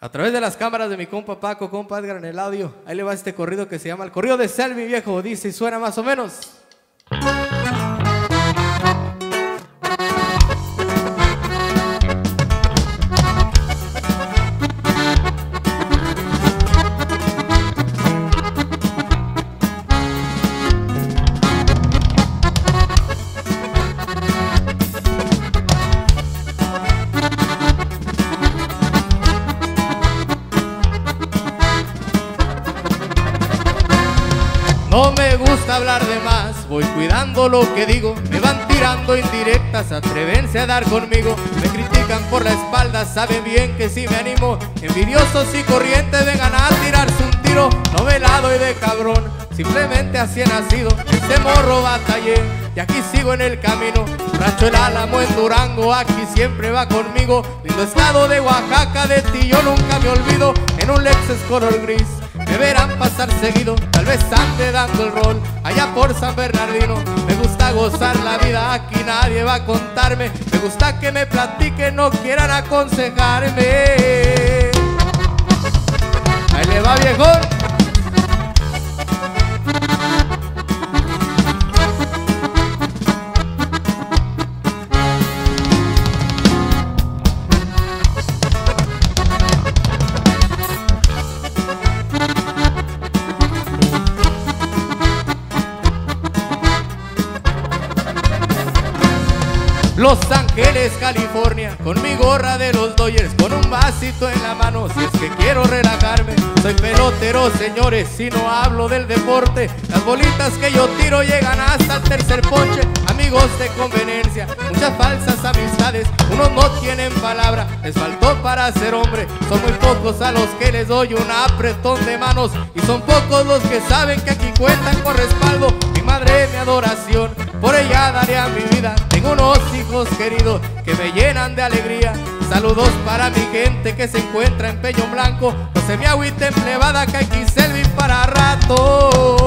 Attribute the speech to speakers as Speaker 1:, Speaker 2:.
Speaker 1: A través de las cámaras de mi compa Paco, compa en el audio, ahí le va este corrido que se llama El Corrido de Selvi, viejo, dice y suena más o menos. No me gusta hablar de más, voy cuidando lo que digo. Me van tirando indirectas, atrevense a dar conmigo. Me critican por la espalda, saben bien que si me animo. Envidiosos y corrientes vengan a tirarse un tiro. No velado y de cabrón, simplemente así he nacido. Ese morro batallé y aquí sigo en el camino. Racho el álamo en Durango, aquí siempre va conmigo. Lindo estado de Oaxaca, de ti yo nunca me olvido. En un Lexus color gris. Me verán pasar seguido, tal vez ande dando el rol allá por San Bernardino. Me gusta gozar la vida, aquí nadie va a contarme. Me gusta que me platiquen, no quieran aconsejarme. Los Ángeles, California, con mi gorra de los Dodgers, con un vasito en la mano, si es que quiero relajarme. Soy pelotero, señores, si no hablo del deporte. Las bolitas que yo tiro llegan hasta el tercer ponche. Amigos de conveniencia, muchas falsas amistades. Unos no tienen palabra, les faltó para ser hombre. Son muy pocos a los que les doy un apretón de manos. Y son pocos los que saben que aquí cuentan con respaldo. Mi madre, mi adoración, por ella daré a mi vida. Tengo unos queridos que me llenan de alegría. Saludos para mi gente que se encuentra en Peño Blanco. No se me agüiten plebada que Selvin para rato.